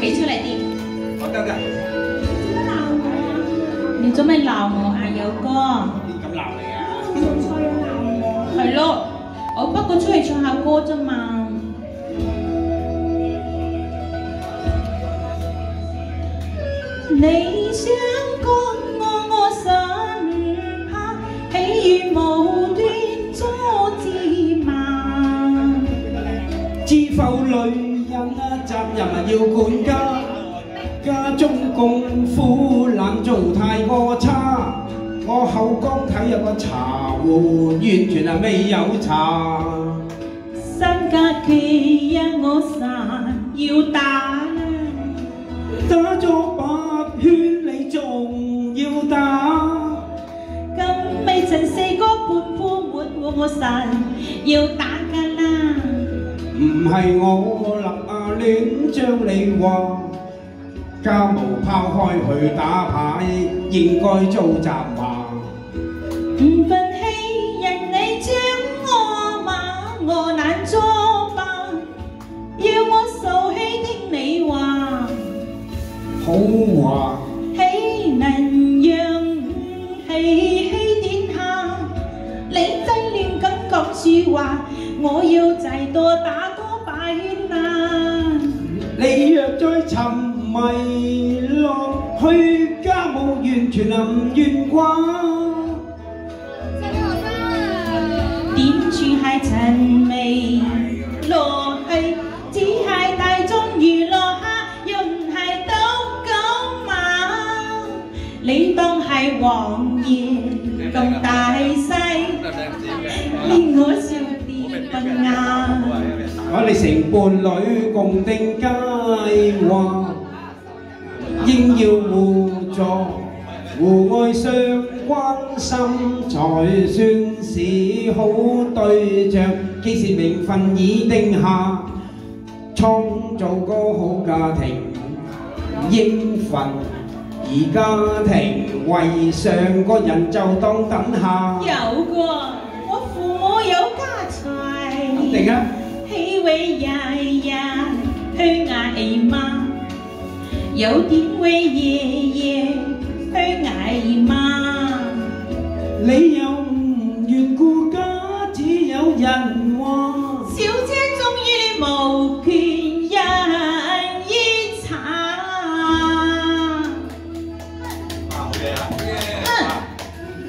企出嚟啲。我得㗎。你做咩鬧我啊，友哥？邊咁鬧你啊？係咯，我不過出去唱下歌啫嘛。你想講我，我實唔怕，喜與無责任啊要管家，家中功夫懒做太过差。我后宫睇入个茶壶，完全系未有茶。三家企呀，我实要打。打咗八圈，你仲要打？咁未曾四个半铺满喎，我实要打㗎啦。唔系我立啊 乱将你话，家务抛开去打牌，应该遭责骂。唔忿气人你将我骂，我难作罢。要我受气听你话，好话岂能让气气殿下？你真乱咁讲说话，我要制多打多把圈啊！ 你若再沉迷落去，家务完全係唔願掛。點算係沉迷落去，只係大眾娛樂下，又唔係賭狗馬。你當係王爺咁大细，令我笑跌不啱。我哋成伴侶共定佳話，應要互助，互愛相關心，才算是好對象。既是名分已定下，創造個好家庭應份。而家庭為上個人就當等下，有過，我父母有家財，定啊！气味日日去挨嘛，有点会夜夜去挨嘛。你又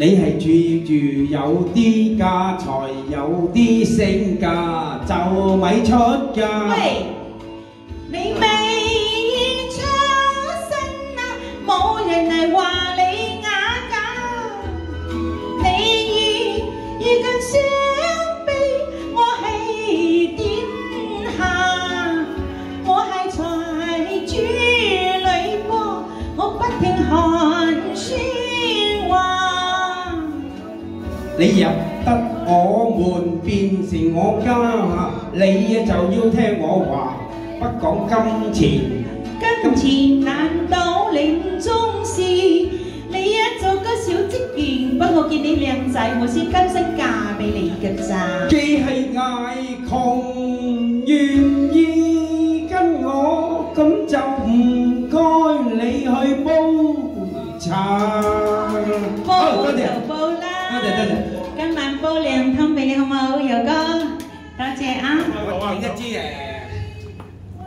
你系住住有啲家财，有啲性格，就咪出嫁。喂，你未出身啊，冇人嚟話你哑噶。你已已经你入得我门，变成我家，你就要听我话，不讲金钱。金钱难倒令重视，你一做个小职员，不过见你靓仔，我先甘心嫁俾你㗎咋。既系挨穷，愿意跟我，咁就唔该你去煲茶。煲就煲啦， 今晚煲涼湯俾你好冇，友哥，多謝啊。